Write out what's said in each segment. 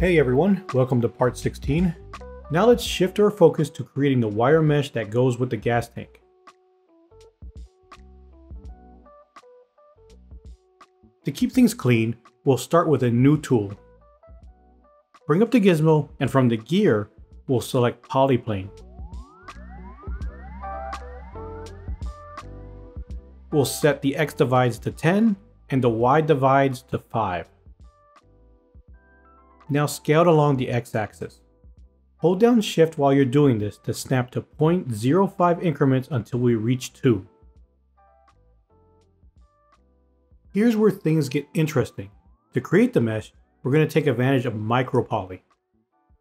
Hey everyone, welcome to part 16. Now let's shift our focus to creating the wire mesh that goes with the gas tank. To keep things clean, we'll start with a new tool. Bring up the gizmo and from the gear, we'll select polyplane. We'll set the X divides to 10 and the Y divides to 5. Now scale along the x-axis. Hold down shift while you're doing this to snap to 0.05 increments until we reach 2. Here's where things get interesting. To create the mesh, we're going to take advantage of micropoly.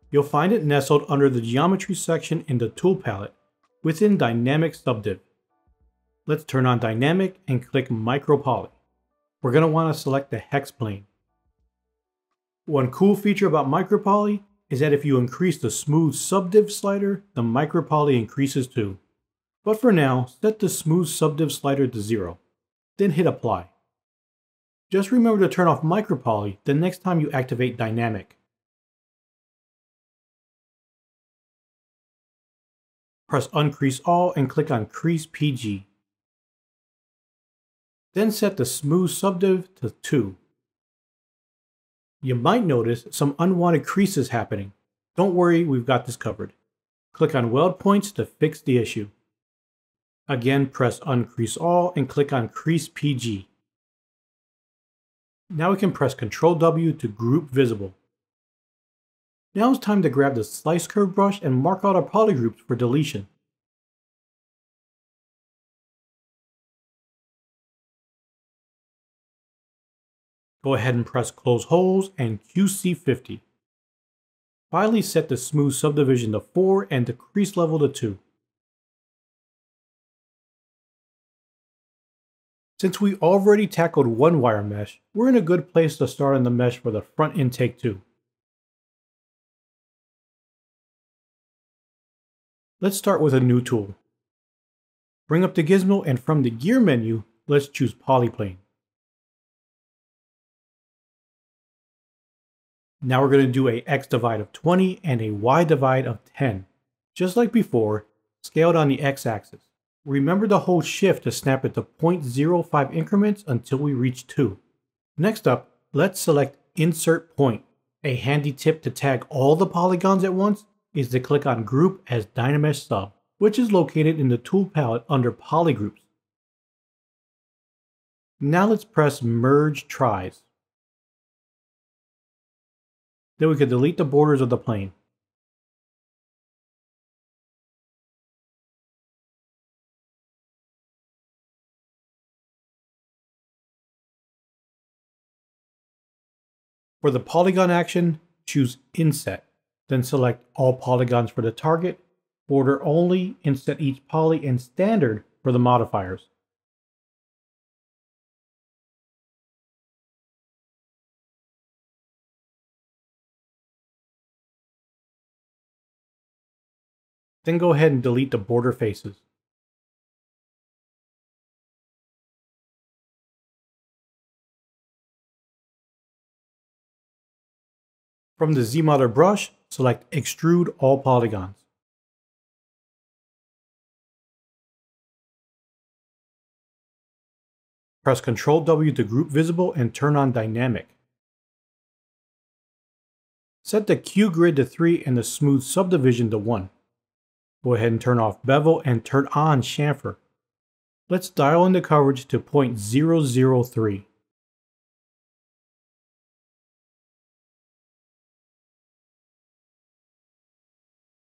You'll find it nestled under the geometry section in the tool palette within dynamic subdiv. Let's turn on dynamic and click micropoly. We're going to want to select the hex plane. One cool feature about micropoly is that if you increase the smooth subdiv slider, the micropoly increases too. But for now, set the smooth subdiv slider to zero, then hit apply. Just remember to turn off micropoly the next time you activate dynamic. Press uncrease all and click on crease PG. Then set the smooth subdiv to 2. You might notice some unwanted creases happening. Don't worry, we've got this covered. Click on weld points to fix the issue. Again, press uncrease all and click on crease PG. Now we can press Ctrl W to group visible. Now it's time to grab the slice curve brush and mark out our polygroups for deletion. Go ahead and press close holes and QC50. Finally set the smooth subdivision to 4 and the crease level to 2. Since we already tackled one wire mesh, we're in a good place to start on the mesh for the front intake too. Let's start with a new tool. Bring up the gizmo and from the gear menu, let's choose polyplane. Now we're going to do a x divide of 20 and a y divide of 10. Just like before, scaled on the x-axis. Remember to hold shift to snap it to 0.05 increments until we reach 2. Next up, let's select Insert Point. A handy tip to tag all the polygons at once is to click on Group as Dynamesh Sub, which is located in the tool palette under Polygroups. Now let's press Merge Tris. Then we could delete the borders of the plane. For the polygon action, choose Inset, then select all polygons for the target, border only, inset each poly, and standard for the modifiers. Then go ahead and delete the border faces. From the ZModeler brush, select Extrude All Polygons. Press Ctrl W to group visible and turn on Dynamic. Set the Q grid to 3 and the smooth subdivision to 1. Go ahead and turn off bevel and turn on chamfer. Let's dial in the coverage to 0.003.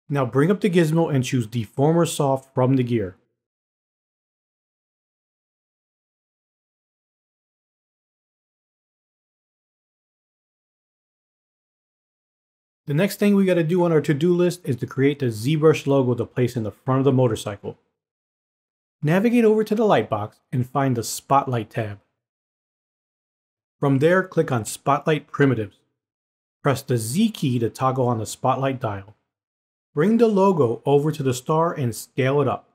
Now bring up the gizmo and choose Deformer Soft from the gear. The next thing we got to do on our to-do list is to create the ZBrush logo to place in the front of the motorcycle. Navigate over to the lightbox and find the Spotlight tab. From there, click on Spotlight Primitives. Press the Z key to toggle on the Spotlight dial. Bring the logo over to the star and scale it up.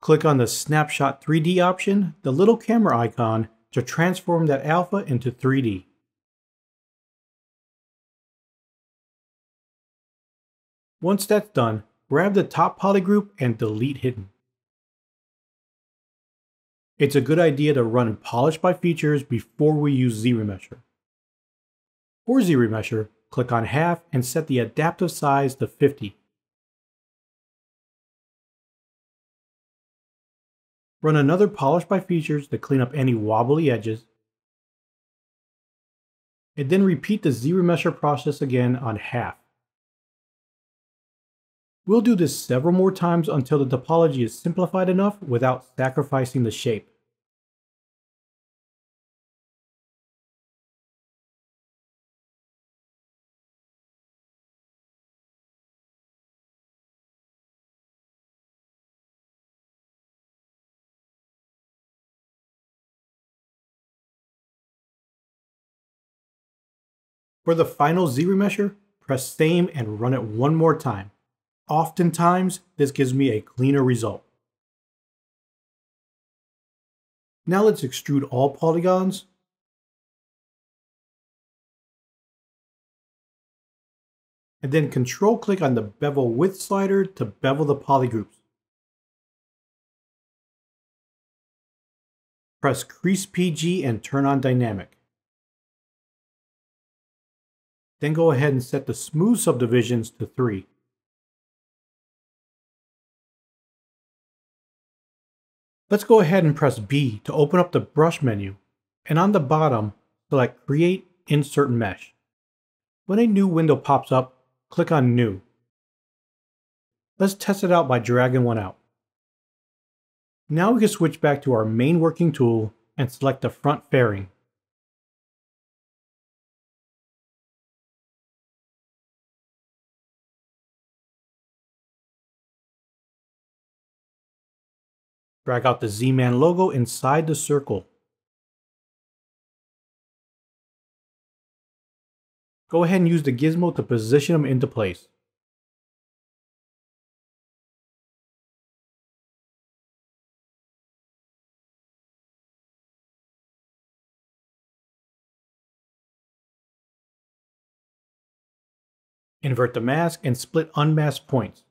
Click on the Snapshot 3D option, the little camera icon, to transform that alpha into 3D. Once that's done, grab the top poly group and delete hidden. It's a good idea to run polish by features before we use ZRemesher. For ZRemesher, click on half and set the adaptive size to 50. Run another polish by features to clean up any wobbly edges. And then repeat the ZRemesher process again on half. We'll do this several more times until the topology is simplified enough without sacrificing the shape. For the final ZRemesher, press same and run it one more time. Oftentimes, this gives me a cleaner result. Now let's extrude all polygons. And then control click on the bevel width slider to bevel the polygroups. Press crease PG and turn on dynamic. Then go ahead and set the smooth subdivisions to 3. Let's go ahead and press B to open up the brush menu, and on the bottom, select Create Insert Mesh. When a new window pops up, click on New. Let's test it out by dragging one out. Now we can switch back to our main working tool and select the front fairing. Drag out the Z-Man logo inside the circle. Go ahead and use the gizmo to position them into place. Invert the mask and split unmasked points.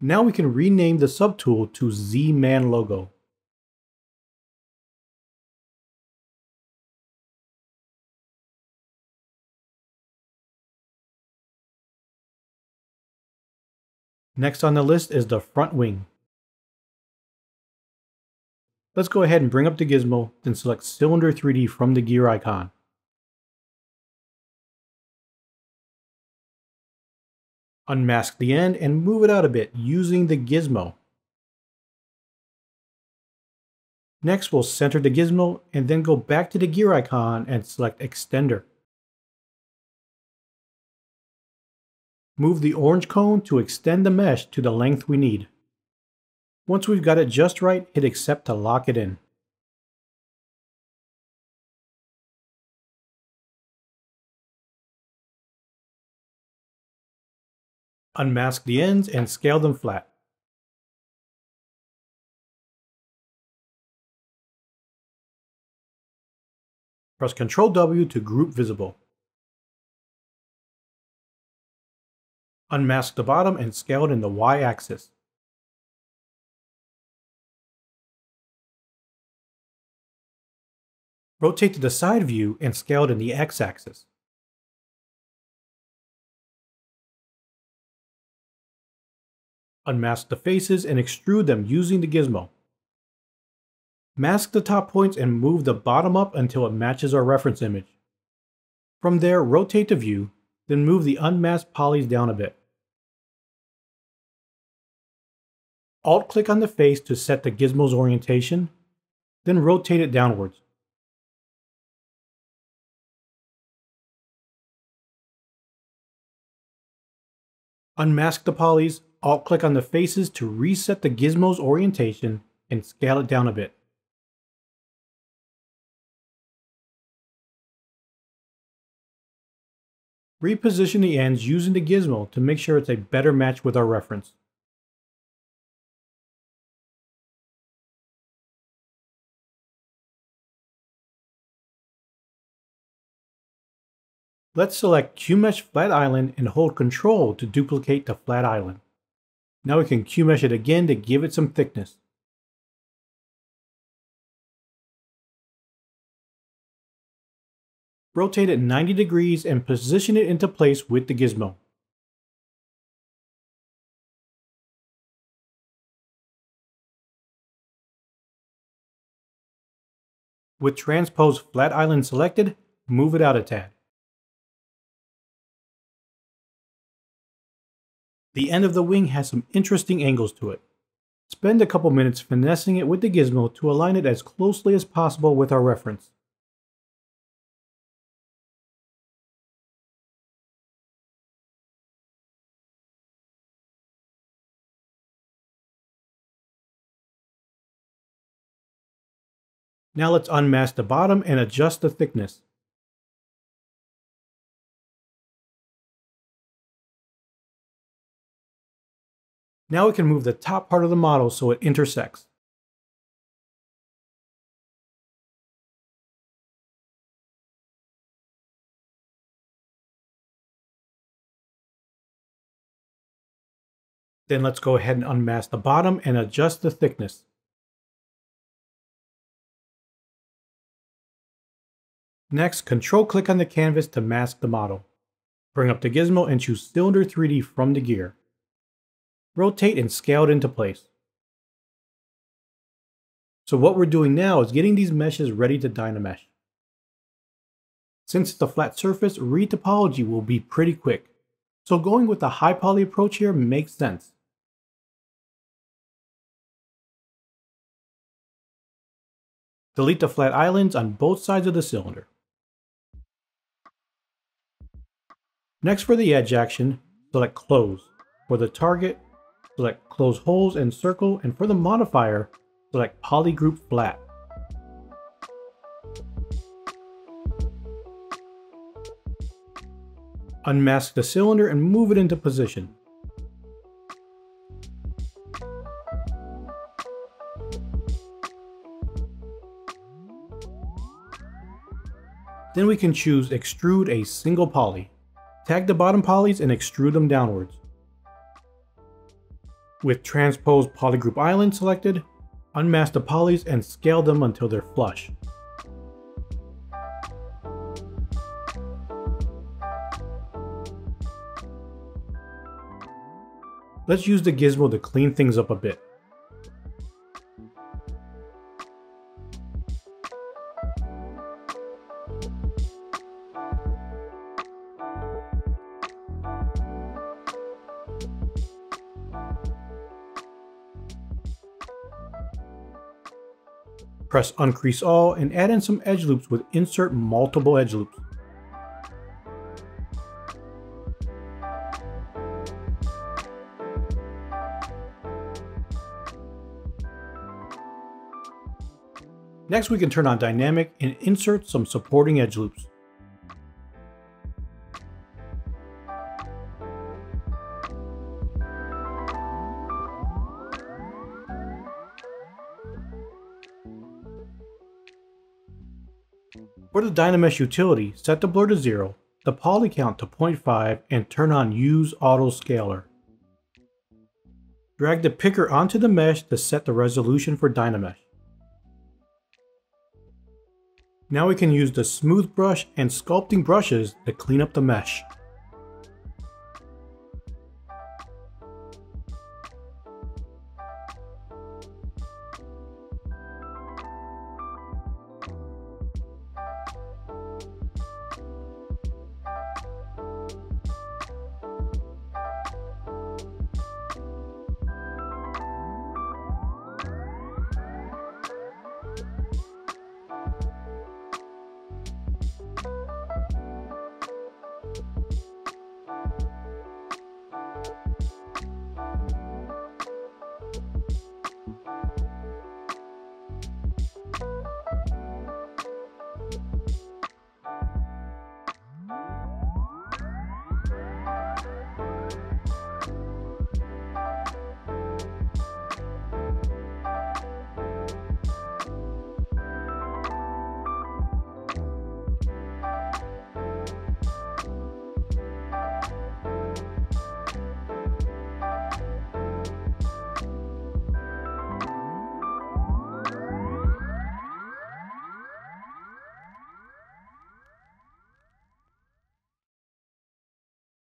Now we can rename the subtool to Z-Man logo. Next on the list is the front wing. Let's go ahead and bring up the gizmo, then select Cylinder 3D from the gear icon. Unmask the end and move it out a bit using the gizmo. Next, we'll center the gizmo and then go back to the gear icon and select Extender. Move the orange cone to extend the mesh to the length we need. Once we've got it just right, hit accept to lock it in. Unmask the ends and scale them flat. Press Ctrl W to group visible. Unmask the bottom and scale it in the Y-axis. Rotate to the side view and scale it in the X-axis. Unmask the faces and extrude them using the gizmo. Mask the top points and move the bottom up until it matches our reference image. From there, rotate the view, then move the unmasked polys down a bit. Alt-click on the face to set the gizmo's orientation, then rotate it downwards. Unmask the polys, Alt click on the faces to reset the gizmo's orientation and scale it down a bit. Reposition the ends using the gizmo to make sure it's a better match with our reference. Let's select QMesh Flat Island and hold Ctrl to duplicate the flat island. Now we can Q mesh it again to give it some thickness. Rotate it 90 degrees and position it into place with the gizmo. With Transpose Flat Island selected, move it out a tad. The end of the wing has some interesting angles to it. Spend a couple minutes finessing it with the gizmo to align it as closely as possible with our reference. Now let's unmask the bottom and adjust the thickness. Now we can move the top part of the model so it intersects. Then let's go ahead and unmask the bottom and adjust the thickness. Next, control click on the canvas to mask the model. Bring up the gizmo and choose Cylinder 3D from the gear. Rotate and scale it into place. So what we're doing now is getting these meshes ready to Dynamesh. Since it's a flat surface, retopology will be pretty quick. So going with the high poly approach here makes sense. Delete the flat islands on both sides of the cylinder. Next for the edge action, select close. For the target, select close holes and circle, and for the modifier, select polygroup flat. Unmask the cylinder and move it into position. Then we can choose extrude a single poly. Tag the bottom polys and extrude them downwards. With Transpose Polygroup Island selected, unmask the polys and scale them until they're flush. Let's use the gizmo to clean things up a bit. Press uncrease all and add in some edge loops with insert multiple edge loops. Next we can turn on dynamic and insert some supporting edge loops. The Dynamesh utility, set the blur to 0, the poly count to 0.5, and turn on Use Auto Scaler. Drag the picker onto the mesh to set the resolution for Dynamesh. Now we can use the smooth brush and sculpting brushes to clean up the mesh.